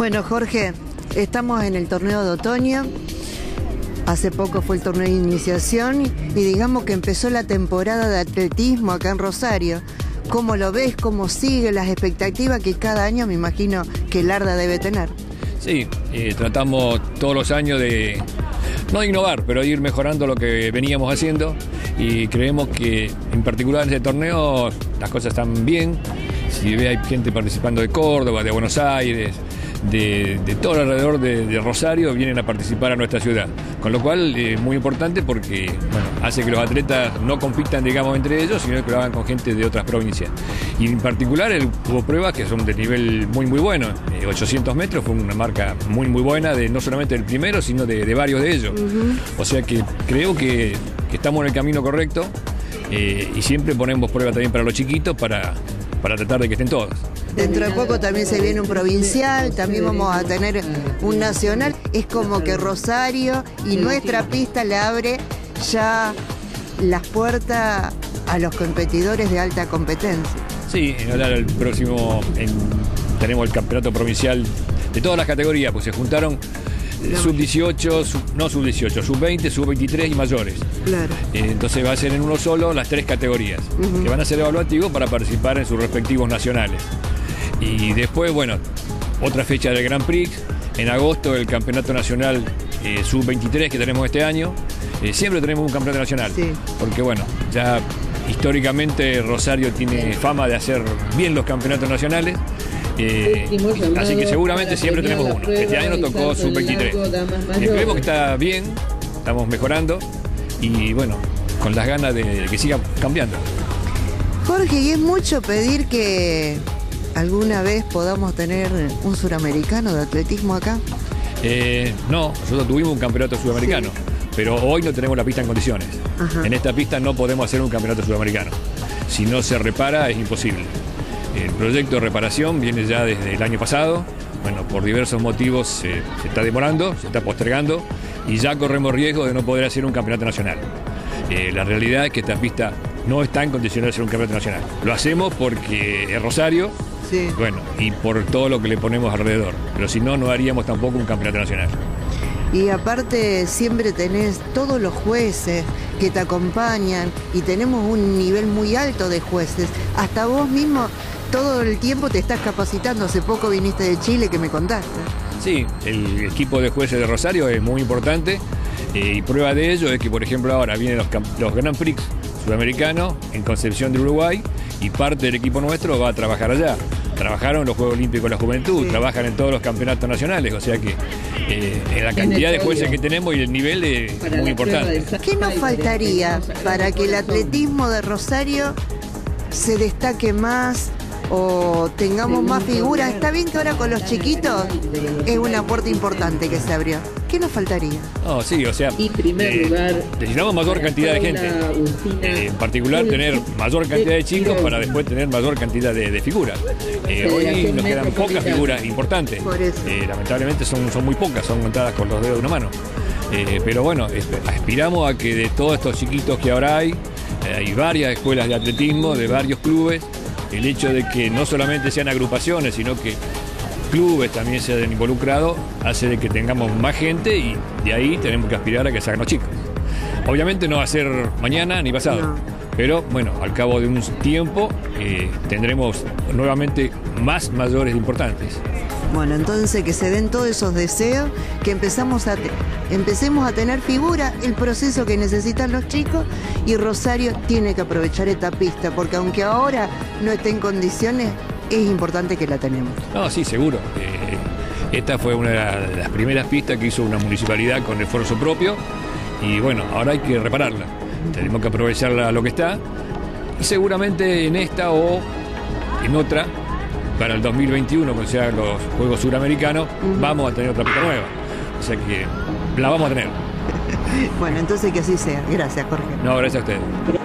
Bueno, Jorge, estamos en el torneo de otoño. Hace poco fue el torneo de iniciación y digamos que empezó la temporada de atletismo acá en Rosario. ¿Cómo lo ves? ¿Cómo sigue? Las expectativas que cada año me imagino que Larda debe tener. Sí, eh, tratamos todos los años de, no de innovar, pero de ir mejorando lo que veníamos haciendo y creemos que en particular en este torneo las cosas están bien. Si ve hay gente participando de Córdoba, de Buenos Aires, de, todo alrededor de, Rosario vienen a participar a nuestra ciudad. Con lo cual es muy importante porque hace que los atletas no compitan, digamos, entre ellos, sino que lo hagan con gente de otras provincias. Y en particular hubo pruebas que son de nivel muy, muy bueno. 800 eh, metros fue una marca muy, muy buena, de no solamente del primero, sino de, varios de ellos. O sea que creo que, estamos en el camino correcto eh, y siempre ponemos pruebas también para los chiquitos para, para tratar de que estén todos. Dentro de poco también se viene un provincial, también vamos a tener un nacional. Es como que Rosario y nuestra pista le abre ya las puertas a los competidores de alta competencia. Sí, en el próximo tenemos el campeonato provincial de todas las categorías, pues se juntaron sub-18, no sub-18, sub-20, sub-23 y mayores. Claro. Eh, entonces va a ser en uno solo las tres categorías, que van a ser evaluativos para participar en sus respectivos nacionales. Y después, bueno, otra fecha del Grand Prix, en agosto el Campeonato Nacional eh, Sub-23 que tenemos este año. Eh, siempre tenemos un campeonato nacional, porque bueno, ya históricamente Rosario tiene fama de hacer bien los campeonatos nacionales. Eh, así que seguramente siempre tenemos uno. Este año nos tocó Sub-23. Creemos que está bien, estamos mejorando y bueno, con las ganas de que siga cambiando. Jorge, y es mucho pedir que alguna vez podamos tener un suramericano de atletismo acá? Eh, no, nosotros tuvimos un campeonato sudamericano, pero hoy no tenemos la pista en condiciones. En esta pista no podemos hacer un campeonato sudamericano. Si no se repara es imposible. El proyecto de reparación viene ya desde el año pasado. Bueno, por diversos motivos se, está demorando, se está postergando y ya corremos riesgo de no poder hacer un campeonato nacional. Eh, la realidad es que esta pista no está en condiciones de ser un campeonato nacional. Lo hacemos porque es Rosario, bueno, y por todo lo que le ponemos alrededor. Pero si no, no haríamos tampoco un campeonato nacional. Y aparte siempre tenés todos los jueces que te acompañan y tenemos un nivel muy alto de jueces. Hasta vos mismo todo el tiempo te estás capacitando. Hace poco viniste de Chile que me contaste. Sí, el equipo de jueces de Rosario es muy importante eh, y prueba de ello es que, por ejemplo, ahora vienen los, los Grand Prix sudamericanos en Concepción de Uruguay y parte del equipo nuestro va a trabajar allá trabajaron en los Juegos Olímpicos de la Juventud, trabajan en todos los campeonatos nacionales, o sea que eh, la cantidad de jueces que tenemos y el nivel es muy importante. ¿Qué nos faltaría para que el atletismo de Rosario se destaque más o tengamos más figuras? Está bien que ahora con los chiquitos es una puerta importante que se abrió. ¿Qué nos faltaría? No, sí, o sea, eh, necesitamos mayor cantidad de gente. Eh, en particular, tener mayor cantidad de chicos para después tener mayor cantidad de, figuras. Eh, hoy nos quedan pocas figuras importantes. lamentablemente son, son muy pocas, son contadas con los dedos de una mano. pero bueno, aspiramos a que de todos estos chiquitos que ahora hay, hay varias escuelas de atletismo, de varios clubes, el hecho de que no solamente sean agrupaciones, sino que clubes también se han involucrado, hace de que tengamos más gente y de ahí tenemos que aspirar a que salgan los chicos. Obviamente no va a ser mañana ni pasado, pero bueno, al cabo de un tiempo eh, tendremos nuevamente más mayores importantes. Bueno, entonces que se den todos esos deseos, que empezamos a empecemos a tener figura, el proceso que necesitan los chicos y Rosario tiene que aprovechar esta pista, porque aunque ahora no esté en condiciones, es importante que la tenemos. No, sí, seguro. Eh, esta fue una de las primeras pistas que hizo una municipalidad con esfuerzo propio y bueno, ahora hay que repararla. Tenemos que aprovecharla lo que está y seguramente en esta o en otra, para el 2021, cuando sean los Juegos Suramericanos, vamos a tener otra pista nueva. O sea que la vamos a tener. bueno, entonces que así sea. Gracias, Jorge. No, gracias a ustedes.